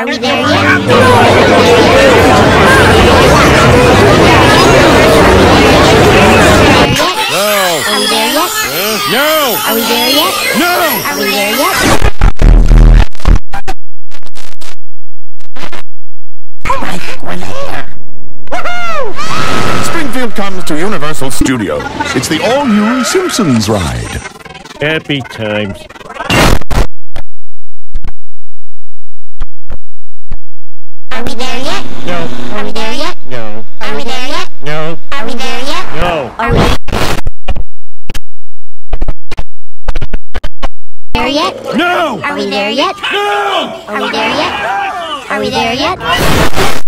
Are we there yet? No! Are we there yet? No! Are we there yet? No! Are we there yet? Springfield comes to Universal Studios. It's the all-new Simpsons ride. Happy times. Are we there yet? No. Are we there yet? No. Are we there yet? No. Are we there yet? No. Are we there yet? No! Are we there yet? No! Are we there yet? Are we there yet?